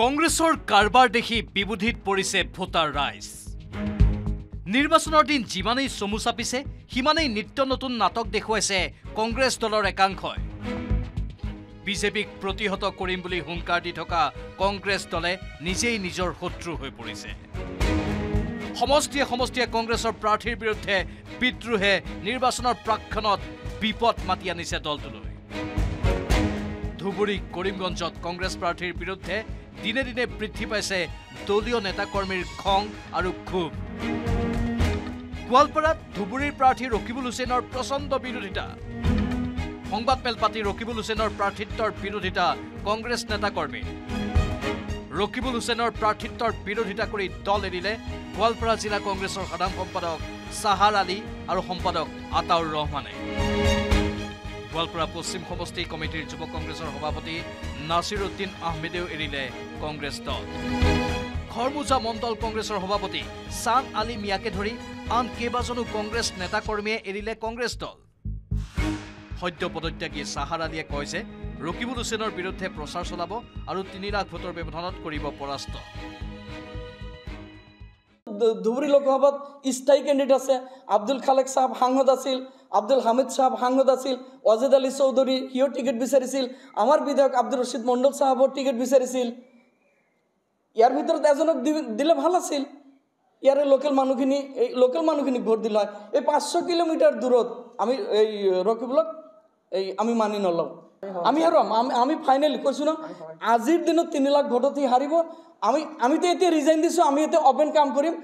কংগ্ৰেছৰ কাৰবাৰ দেখি বিবোধিত পৰিছে ভোটাৰ ৰাইজ। নিৰ্বাচনৰ দিন যিমানেই চমু চাপিছে সিমানেই নিত্য নতুন নাটক দেখুৱাইছে কংগ্ৰেছ দলৰ একাংশই। বিজেপিক প্ৰতিহত কৰিম বুলি হুংকাৰ দি থকা কংগ্ৰেছ দলে নিজেই নিজৰ শত্ৰু হৈ পৰিছে। সমষ্টিয়ে সমষ্টিয়ে কংগ্ৰেছৰ প্ৰাৰ্থীৰ বিৰুদ্ধে বিদ্ৰোহে নিৰ্বাচনৰ প্ৰাক্ষণত বিপদ মাতি আনিছে দলটোলৈ। ধুবুৰী কৰিমগঞ্জত কংগ্ৰেছ প্ৰাৰ্থীৰ বিৰুদ্ধে দিনে দিনে বৃদ্ধি পাইছে দলীয় নেতাকৰ্মীৰ খং আৰু ক্ষোভ। গোৱালপাৰাত ধুবুৰীৰ প্ৰাৰ্থী ৰকিবুল হুছেইনৰ প্ৰচণ্ড বিৰোধিতা। সংবাদমেল পাতি ৰকিবুল হুছেইনৰ প্ৰাৰ্থিত্বৰ বিৰোধিতা কংগ্ৰেছ নেতাকৰ্মী। ৰকিবুল হুছেইনৰ প্ৰাৰ্থিত্বৰ বিৰোধিতা কৰি দল এৰিলে গোৱালপাৰা জিলা কংগ্ৰেছৰ সাধাৰণ সম্পাদক চাহাৰ আলী আৰু সম্পাদক আতাউৰ ৰহমানে। গোৱালপাৰা পশ্চিম সমষ্টি কমিটিৰ যুৱ কংগ্ৰেছৰ সভাপতি নাছিৰ উদ্দিন আহমেদেও এৰিলে কংগ্ৰেছ দল। খৰমুজা মণ্ডল কংগ্ৰেছৰ সভাপতি ছান আলী মিয়াকে ধৰি আন কেইবাজনো কংগ্ৰেছ নেতাকৰ্মীয়ে এৰিলে কংগ্ৰেছ দল। সদ্য পদত্যাগী চাহাৰ আলীয়ে কয় যে ৰকিবুল হুছেইনৰ বিৰুদ্ধে প্ৰচাৰ চলাব আৰু তিনি লাখ ভোটৰ ব্যৱধানত কৰিব পৰাস্ত। ধুবুৰী লোকসভাত স্থায়ী কেণ্ডিডেট আছে আব্দুল খালেক চাহাব সাংসদ আছিল আব্দুল হামিদ চাহাব সাংসদ আছিল অজেদ আলী চৌধুৰী সিও টিকেট বিচাৰিছিল আমাৰ বিধায়ক আব্দুল ৰচিদ মণ্ডল চাহাবৰ টিকেট বিচাৰিছিল। ইয়াৰ ভিতৰত এজনক দিলে ভাল আছিল। ইয়াৰে লোকেল মানুহখিনি এই লোকেল মানুহখিনিক ভোট দিলে হয়। এই পাঁচশ কিলোমিটাৰ দূৰত আমি এই ৰকিবুলক এই আমি মানি নলওঁ। আমি হাৰুৱাম আমি ফাইনেলি কৈছোঁ ন আজিৰ দিনত তিনি লাখ ভোটত সি হাৰিব। আমি আমিতো এতিয়া ৰিজাইন দিছোঁ আমি এতিয়া অপেন কাম কৰিম।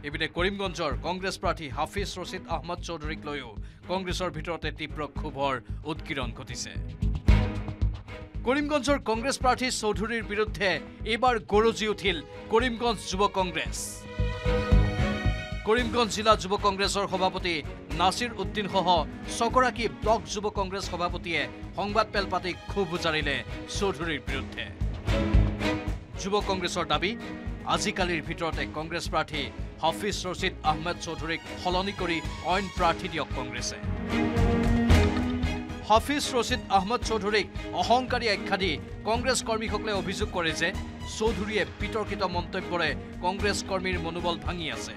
ইপিনে কৰিমগঞ্জৰ কংগ্ৰেছ প্ৰাৰ্থী হাফিজ ৰচিদ আহমদ চৌধুৰীক লৈও কংগ্ৰেছৰ ভিতৰতে তীব্ৰ ক্ষোভৰ উৎকীৰণ ঘটিছে। কৰিমগঞ্জৰ কংগ্ৰেছ প্ৰাৰ্থী চৌধুৰীৰ বিৰুদ্ধে এইবাৰ গৰজি উঠিল কৰিমগঞ্জ যুৱ কংগ্ৰেছ। কৰিমগঞ্জ জিলা যুৱ কংগ্ৰেছৰ সভাপতি নাছিৰ উদ্দিনসহ ছগৰাকী ব্লক যুৱ কংগ্ৰেছ সভাপতিয়ে সংবাদমেল পাতি ক্ষোভ উজাৰিলে চৌধুৰীৰ বিৰুদ্ধে। যুৱ কংগ্ৰেছৰ দাবী আজিকালিৰ ভিতৰতে কংগ্ৰেছ প্ৰাৰ্থী হাফিজ ৰচিদ আহমেদ চৌধুৰীক সলনি কৰি অইন প্ৰাৰ্থী দিয়ক কংগ্ৰেছে। হাফিজ ৰচিদ আহমদ চৌধুৰীক অহংকাৰী আখ্যা দি কংগ্ৰেছ কৰ্মীসকলে অভিযোগ কৰে যে চৌধুৰীয়ে বিতৰ্কিত মন্তব্যৰে কংগ্ৰেছ কৰ্মীৰ মনোবল ভাঙি আছে।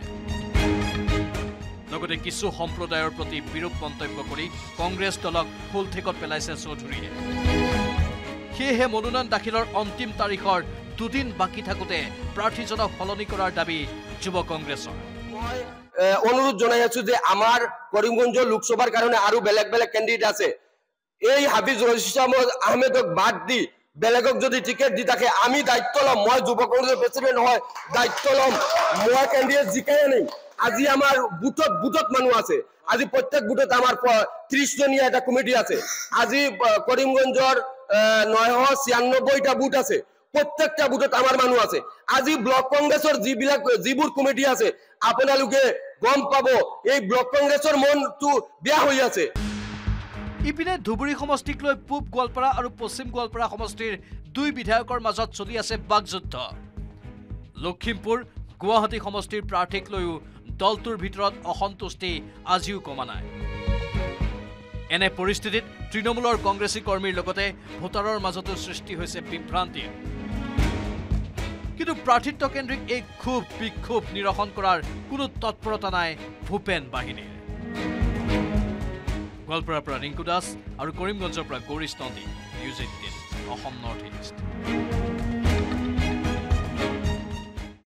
লগতে কিছু সম্প্ৰদায়ৰ প্ৰতি বিৰূপ মন্তব্য কৰি কংগ্ৰেছ দলক ফুলঠেকত পেলাইছে চৌধুৰীয়ে। সেয়েহে মনোনয়ন দাখিলৰ অন্তিম তাৰিখৰ দুদিন বাকী থাকোঁতে প্ৰাৰ্থীজনক সলনি কৰাৰ দাবী যুৱ কংগ্ৰেছৰ। অনুৰোধ জনাই আছো যে আমাৰ কৰিমগঞ্জ লোকসভাৰ কাৰণে আৰু বেলেগ বেলেগ কেণ্ডিডেট আছে। এই হাফিজ ৰচিদ আহমেদক বাদ দি বেলেগক যদি টিকেট দি থাকে আমি দায়িত্ব ল'ম। মই যুৱ কংগ্ৰেছৰ প্ৰেচিডেণ্ট নহয় দায়িত্ব ল'ম। মই কেণ্ডিডেট জিকাই আনিম। আজি আমাৰ বুথত বুথত মানুহ আছে। আজি প্ৰত্যেক বুথত আমাৰ ত্ৰিশ জনীয়া এটা কমিটি আছে। আজি কৰিমগঞ্জৰ নশ ছিয়ান্নব্বৈটা বুথ আছে। প্ৰত্যেকটা বুথত আমাৰ মানুহ আছে। আজি ব্লক কংগ্ৰেছৰ যিবিলাক যিবোৰ কমিটি আছে আপোনালোকে গম পাব এই ব্লক কংগ্ৰেছৰ মনটো বেয়া হৈ আছে। ইপিনে ধুবুৰী সমষ্টিক লৈ পূব গোৱালপাৰা আৰু পশ্চিম গোৱালপাৰা সমষ্টিৰ দুই বিধায়কৰ মাজত চলি আছে বাকযুদ্ধ। লখিমপুৰ গুৱাহাটী সমষ্টিৰ প্ৰাৰ্থীক লৈও দলটোৰ ভিতৰত অসন্তুষ্টি আজিও কমা নাই। এনে পৰিস্থিতিত তৃণমূলৰ কংগ্ৰেছী কৰ্মীৰ লগতে ভোটাৰৰ মাজতো সৃষ্টি হৈছে বিভ্ৰান্তিৰ কিন্তু প্ৰাৰ্থিত্বকেন্দ্ৰিক এই ক্ষোভ বিক্ষোভ নিৰসন কৰাৰ কোনো তৎপৰতা নাই ভূপেন বাহিনীৰ। গোৱালপাৰাৰ পৰা ৰিংকু দাস আৰু কৰিমগঞ্জৰ পৰা Gourish Nandi. News eighteen Assam north east